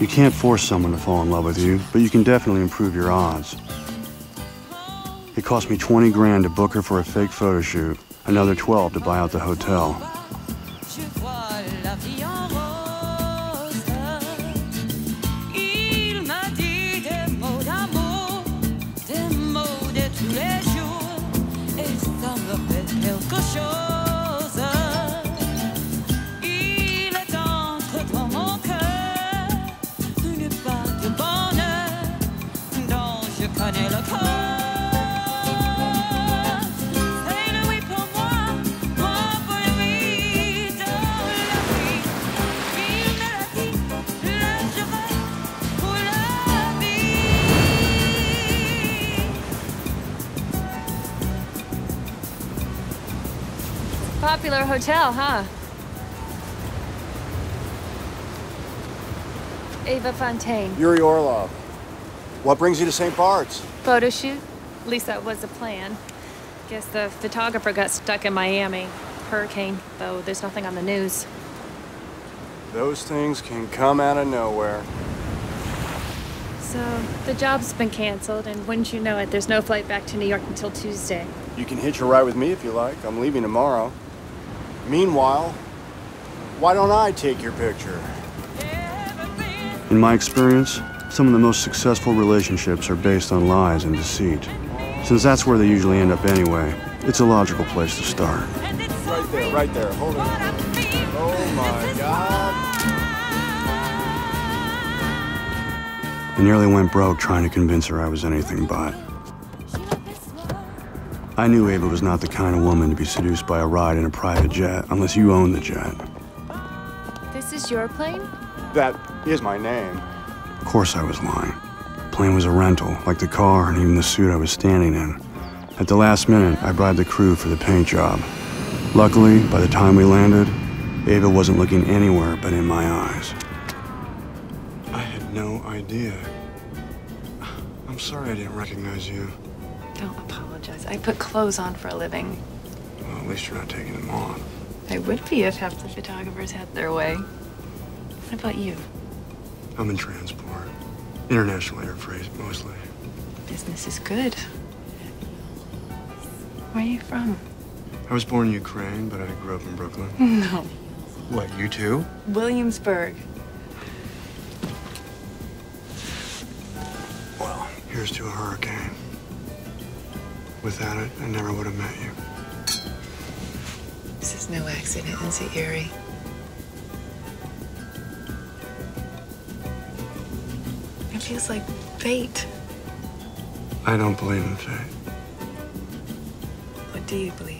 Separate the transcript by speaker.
Speaker 1: You can't force someone to fall in love with you, but you can definitely improve your odds. It cost me 20 grand to book her for a fake photo shoot, another 12 to buy out the hotel.
Speaker 2: Connais le cœur. C'est le oui pour moi, moi pour lui, dans la vie. Il me l'a dit, là je vais pour la vie.
Speaker 3: Popular hotel, huh? Ava Fontaine.
Speaker 4: Yuri Orlov. What brings you to St. Bart's?
Speaker 3: Photo shoot? At least that was the plan. Guess the photographer got stuck in Miami. Hurricane, though there's nothing on the news.
Speaker 4: Those things can come out of nowhere.
Speaker 3: So, the job's been canceled, and wouldn't you know it, there's no flight back to New York until Tuesday.
Speaker 4: You can hitch a ride with me if you like. I'm leaving tomorrow. Meanwhile, why don't I take your picture?
Speaker 1: In my experience, some of the most successful relationships are based on lies and deceit. Since that's where they usually end up anyway, it's a logical place to start.
Speaker 2: And it's so
Speaker 4: Right there, right there. Hold it.
Speaker 2: I.
Speaker 4: Oh my God.
Speaker 1: I nearly went broke trying to convince her I was anything but. I knew Ava was not the kind of woman to be seduced by a ride in a private jet unless you own the jet.
Speaker 3: This is your plane?
Speaker 4: That is my name.
Speaker 1: Of course I was lying. The Plane was a rental, like the car and even the suit I was standing in. At the last minute, I bribed the crew for the paint job. Luckily, by the time we landed, Ava wasn't looking anywhere but in my eyes. I had no idea. I'm sorry I didn't recognize you.
Speaker 3: Don't apologize. I put clothes on for a living.
Speaker 1: Well, at least you're not taking them off.
Speaker 3: I would be if half the photographers had their way. What about you?
Speaker 1: I'm in transport. International air freight, mostly.
Speaker 3: Business is good. Where are you from?
Speaker 1: I was born in Ukraine, but I grew up in Brooklyn.
Speaker 3: No.
Speaker 1: What, you too?
Speaker 3: Williamsburg.
Speaker 1: Well, here's to a hurricane. Without it, I never would have met you.
Speaker 5: This is no accident, is it, Yuri? Feels like fate.
Speaker 1: I don't believe in fate.
Speaker 5: What do you believe